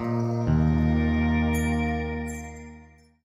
Música